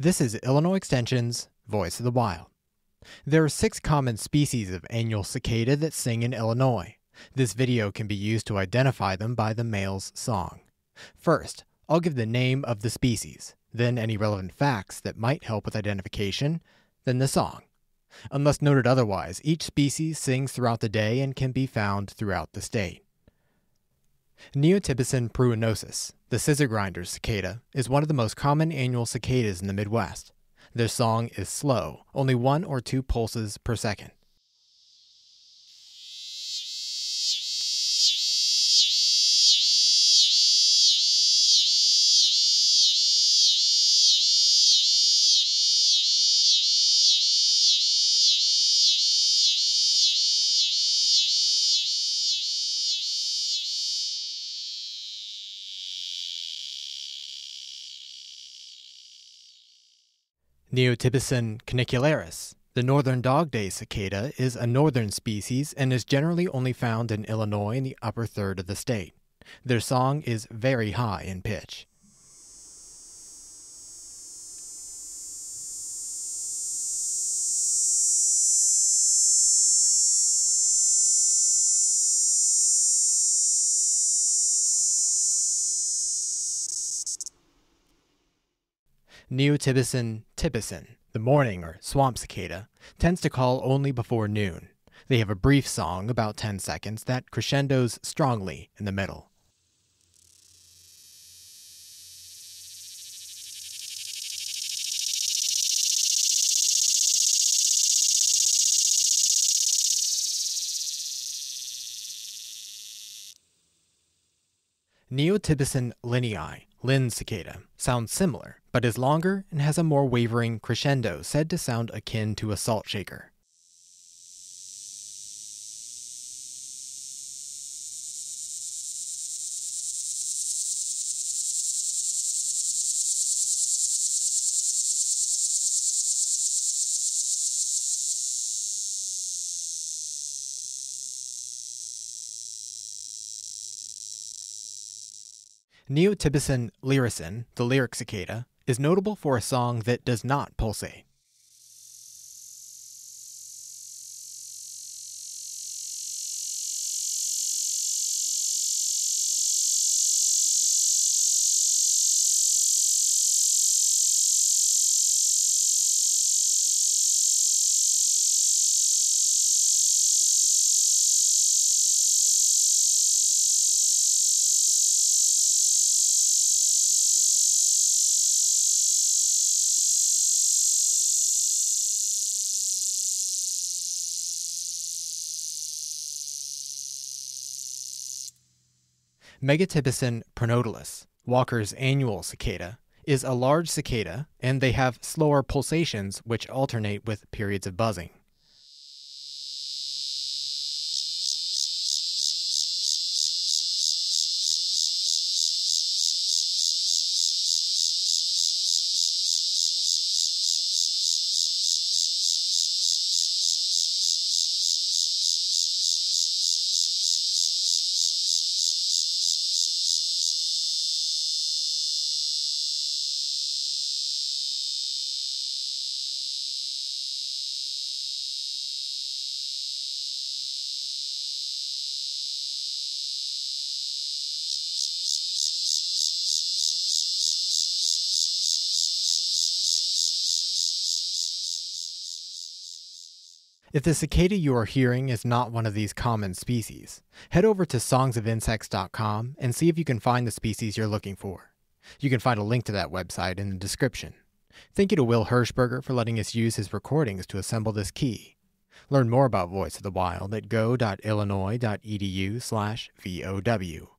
This is Illinois Extension's Voice of the Wild. There are six common species of annual cicada that sing in Illinois. This video can be used to identify them by the male's song. First, I'll give the name of the species, then any relevant facts that might help with identification, then the song. Unless noted otherwise, each species sings throughout the day and can be found throughout the state. Neotibicen pruinosus, the scissor grinder cicada, is one of the most common annual cicadas in the Midwest. Their song is slow, only one or two pulses per second. Neotibicen canicularis. The northern dog-day cicada is a northern species and is generally only found in Illinois in the upper third of the state. Their song is very high in pitch. Neotibicen tibicen, the morning or swamp cicada, tends to call only before noon. They have a brief song, about 10 seconds, that crescendos strongly in the middle. Neotibicen linnei, Linne's cicada, sounds similar, but is longer and has a more wavering crescendo said to sound akin to a salt shaker. Neotibicen lyricen, the lyric cicada, is notable for a song that does not pulsate. Megatibicen pronotalis, Walker's annual cicada, is a large cicada, and they have slower pulsations which alternate with periods of buzzing. If the cicada you are hearing is not one of these common species, head over to songsofinsects.com and see if you can find the species you're looking for. You can find a link to that website in the description. Thank you to Wil Hershberger for letting us use his recordings to assemble this key. Learn more about Voice of the Wild at go.illinois.edu/vow.